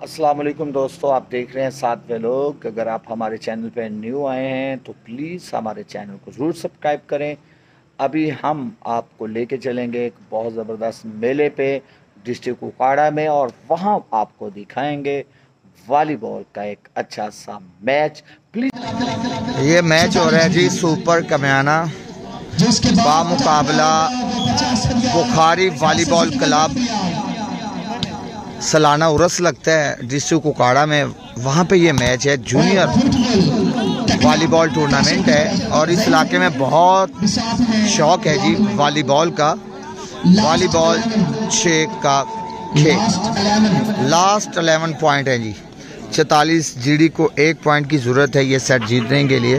वालेकुम दोस्तों, आप देख रहे हैं सातवें लोग। अगर आप हमारे चैनल पर न्यू आए हैं तो प्लीज़ हमारे चैनल को ज़रूर सब्सक्राइब करें। अभी हम आपको लेके चलेंगे एक बहुत ज़बरदस्त मेले पे, डिस्ट्रिक्ट उकाड़ा में, और वहाँ आपको दिखाएँगे वॉलीबॉल का एक अच्छा सा मैच। प्लीज़ ये मैच हो रहा है जी सुपर कमियाना। बामुकाबला बुखारी वॉलीबॉल क्लब सालाना उर्स लगता है डिस्ट्रिक्ट उकाड़ा में। वहाँ पे ये मैच है, जूनियर वॉलीबॉल टूर्नामेंट है और इस इलाके में बहुत शौक है जी वॉलीबॉल का। वॉलीबॉल छः का खेल। लास्ट अलेवन पॉइंट है जी। चैतालीस जीडी को एक पॉइंट की ज़रूरत है ये सेट जीतने के लिए।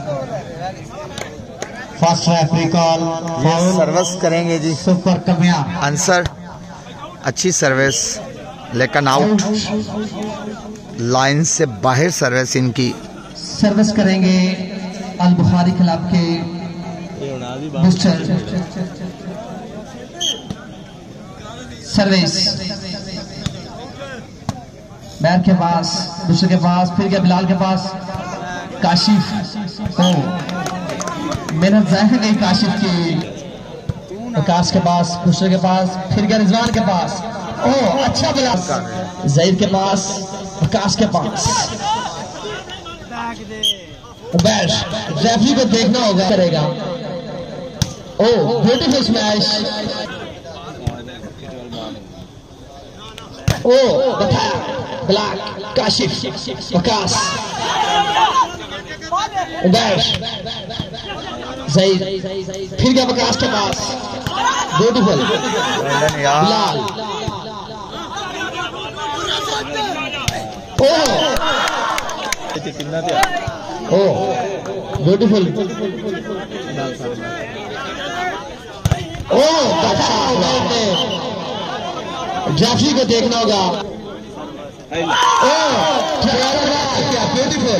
फ़र्स्ट रेफरी कॉल सर्विस करेंगे जी। सुपर कमिया। आंसर अच्छी सर्विस लेकिन आउट लाइन से बाहर सर्विस इनकी। सर्विस करेंगे अल बुखारी क्लब के सर्विस बैर के पास दूसरे के पास फिर क्या बिलाल के पास। काशिफ। ओ। मेहनत ज़ाहिर गई काशिफ की। विकास के पास दूसरे के पास, फिर गया रिजवान के पास। ओ अच्छा बिलाल जईद के पास विकास के पास। उबैश रेफरी को देखना होगा, करेगा। ओ ब्यूटीफुल स्मैश ओ, बता ब्लैक काशिफ विकास उबैश सही फिर गया विकास के पास ब्यूटीफुल लाल ओ। ओ। ब्यूटीफुल जाफी को देखना होगा। ओ ब्यूटीफुल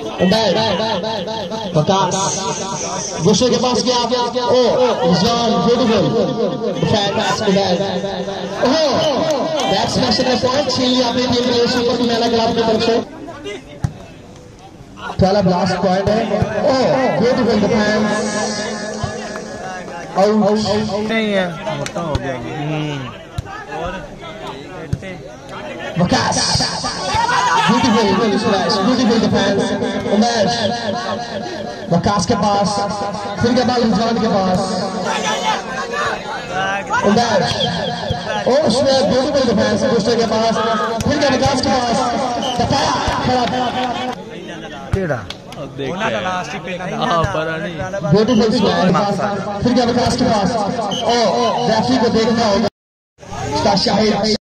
प्रकाश दूसरे के पास गया ओ जॉन ब्यूटीफुल पहला ब्लास्ट पॉइंट है। ओ ब्यूटीफुल डिफेंस आउट नहीं है। मोटा हो गया Vikas. Beautiful beautiful defence Umer Waqas के पास फिर के बाद रिजवान के पास उमेर और उसमें ब्यूटीफुल डिफेंस दूसरे के पास फिर के विकास के पास बताया टेढ़ा ब्यूटीफुल फिर के विकास के पास और रैफरी को देखना होगा। शाहिद